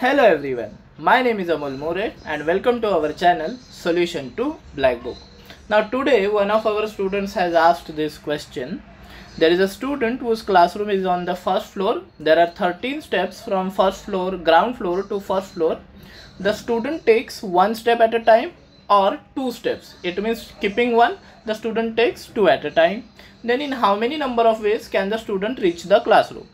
Hello everyone, my name is Amol More and welcome to our channel Solution to Black Book. Now today one of our students has asked this question. There is a student whose classroom is on the first floor. There are 13 steps from first floor, ground floor to first floor. The student takes one step at a time or two steps. It means skipping one, the student takes two at a time. Then in how many number of ways can the student reach the classroom?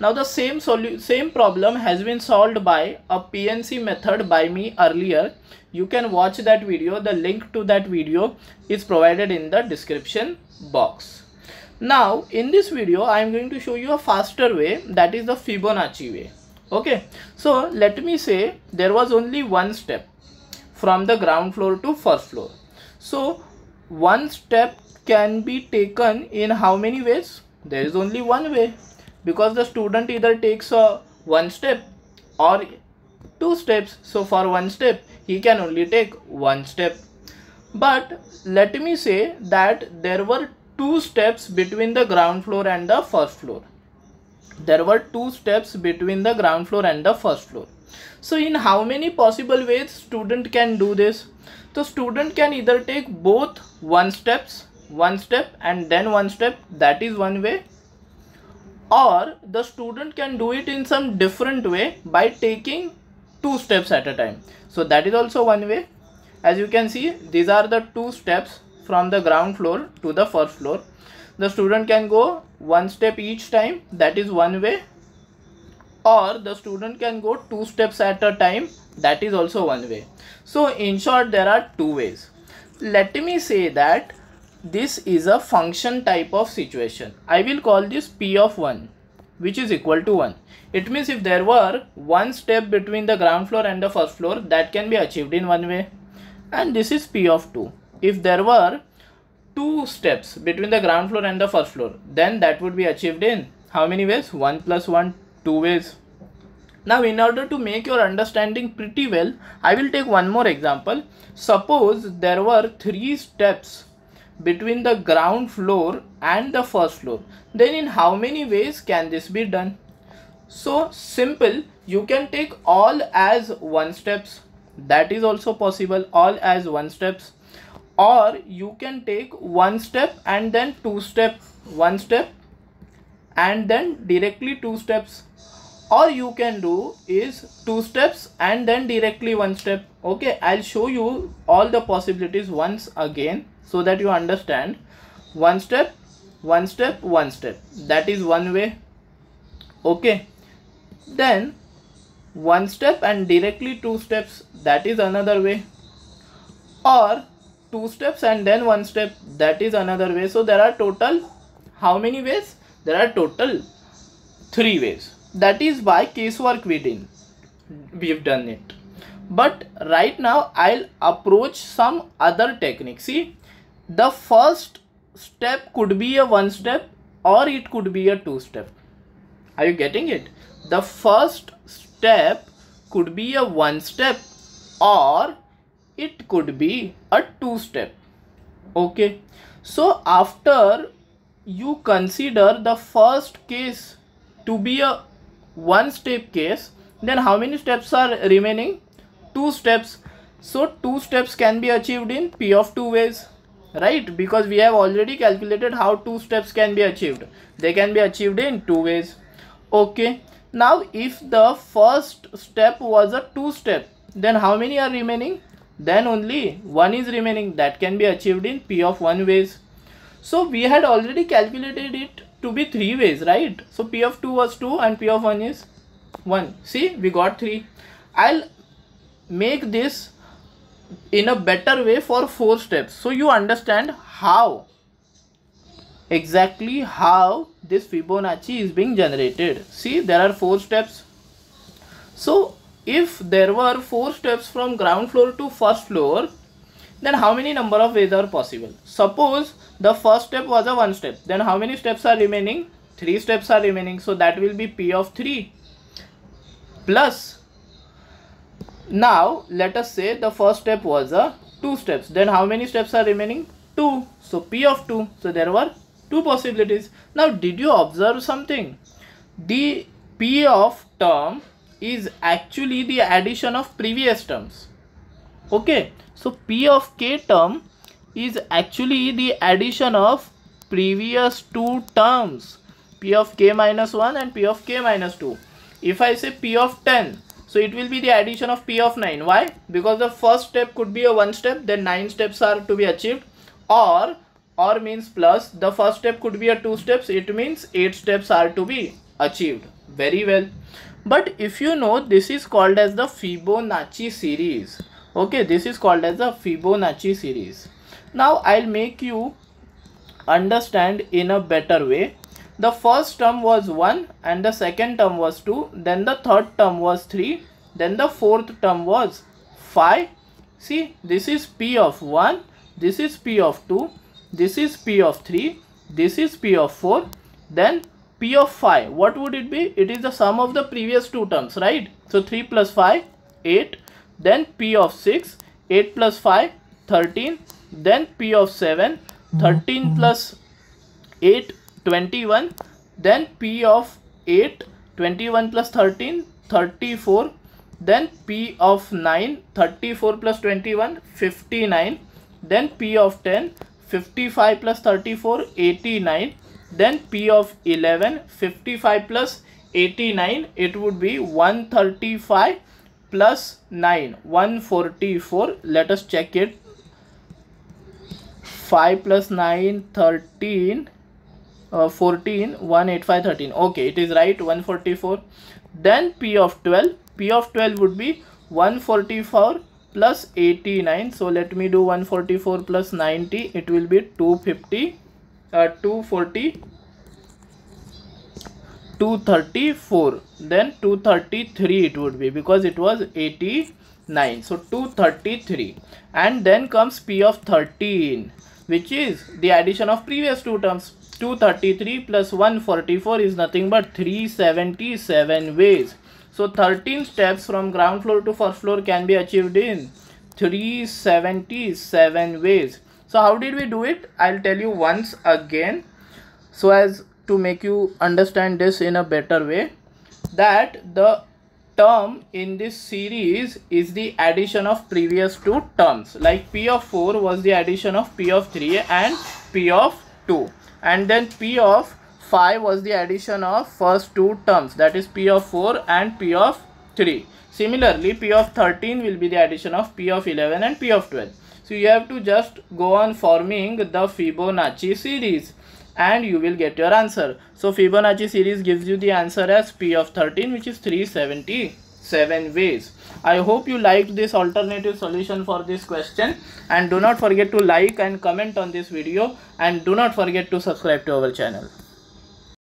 Now the same same problem has been solved by a PNC method by me earlier. You can watch that video. The link to that video is provided in the description box. Now in this video I am going to show you a faster way that is the Fibonacci way. Okay. So let me say there was only one step from the ground floor to first floor. So one step can be taken in how many ways? There is only one way because the student either takes a one step or two steps. So for one step he can only take one step. But let me say that there were two steps between the ground floor and the first floor. There were two steps between the ground floor and the first floor. So in how many possible ways student can do this? The student can either take both one steps one step and then one step. That is one way or the student can do it in some different way by taking two steps at a time. So that is also one way. As you can see these are the two steps from the ground floor to the first floor. The student can go one step each time. That is one way. Or the student can go two steps at a time. That is also one way. So in short there are two ways. Let me say that this is a function type of situation. I will call this P of 1 which is equal to 1. It means if there were one step between the ground floor and the first floor that can be achieved in one way and this is P of 2. If there were two steps between the ground floor and the first floor then that would be achieved in how many ways? 1 plus 1 2 ways. Now in order to make your understanding pretty well I will take one more example. Suppose there were three steps between the ground floor and the first floor. Then in how many ways can this be done? So simple. You can take all as one steps. That is also possible. All as one steps. Or you can take one step and then two step. One step and then directly two steps. Or you can do is two steps and then directly one step. Okay i'll show you all the possibilities once again so that you understand one step one step one step. That is one way. Okay. Then one step and directly two steps. That is another way. Or two steps and then one step. That is another way. So there are total how many ways? There are total three ways. That is by casework we did. We've done it. But right now i'll approach some other technique. See the first step could be a one step or it could be a two step. Are you getting it? The first step could be a one step or it could be a two step. Okay. So after you consider the first case to be a one step case then how many steps are remaining? Two steps. So two steps can be achieved in p of two ways right? Because we have already calculated how two steps can be achieved. They can be achieved in two ways. Okay. Now if the first step was a two step then how many are remaining? Then only one is remaining. That can be achieved in p of one ways. So we had already calculated it to be three ways right? So p of 2 was 2 and p of 1 is 1 see we got 3 i'll make this in a better way for four steps. So you understand how exactly how this Fibonacci is being generated. See there are four steps. So if there were four steps from ground floor to first floor then how many number of ways are possible? Suppose the first step was a one step then how many steps are remaining? Three steps are remaining. So that will be p of 3 plus now let us say the first step was a two steps. Then how many steps are remaining? Two. So p of 2 so there were two possibilities. Now did you observe something? The p of term is actually the addition of previous terms. Okay, so P of k term is actually the addition of previous two terms. P of k minus 1 and P of k minus 2. If I say P of 10, so it will be the addition of P of 9. Why? Because the first step could be a one step, then 9 steps are to be achieved. Or or means plus the first step could be a two steps. It means eight steps are to be achieved. Very well. But if you know this is called as the fibonacci series. Okay this is called as the fibonacci series. Now i'll make you understand in a better way the first term was 1 and the second term was 2 then the third term was 3 then the fourth term was 5 see this is p of 1 this is p of 2 this is p of 3 this is p of 4 then p of 5 what would it be? It is the sum of the previous two terms right? So 3 plus 5 8 then p of 6 8 plus 5 13 then p of 7 13 mm-hmm. plus 8 21 then p of 8 21 plus 13 34 then p of 9 34 plus 21 59 then p of 10 55 plus 34 89 then p of 11 55 plus 89 it would be 135 plus 9 144 let us check it. 5 plus 9 13 uh, 14 185 13 okay it is right 144 then p of 12 p of 12 would be 144 plus 89 so let me do 144 plus 90 it will be 250 uh, 240 234 then 233 it would be because it was 89 so 233 and then comes p of 13 which is the addition of previous two terms 233 plus 144 is nothing but 377 ways so 13 steps from ground floor to first floor can be achieved in 377 ways. So how did we do it? I'll tell you once again so as to make you understand this in a better way that the term in this series is the addition of previous two terms like p of 4 was the addition of p of 3 and p of 2 and then p of 5 was the addition of first two terms that is p of 4 and p of 3. Similarly, p of 13 will be the addition of p of 11 and p of 12. So you have to just go on forming the Fibonacci series and you will get your answer. So Fibonacci series gives you the answer as p of 13 which is 377 ways. I hope you liked this alternative solution for this question and do not forget to like and comment on this video and do not forget to subscribe to our channel.